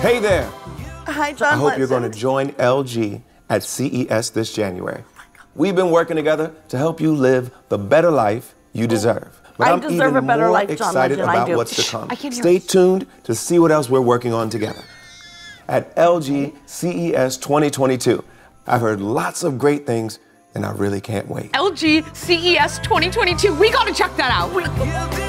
Hey there. Hi, John. I hope you're going to join LG at CES this January. We've been working together to help you live the better life you deserve. But I am deserve even a better more life, John excited Legend, about what's to come. Stay tuned to see what else we're working on together. At LG CES 2022, I've heard lots of great things, and I really can't wait. LG CES 2022, we gotta check that out.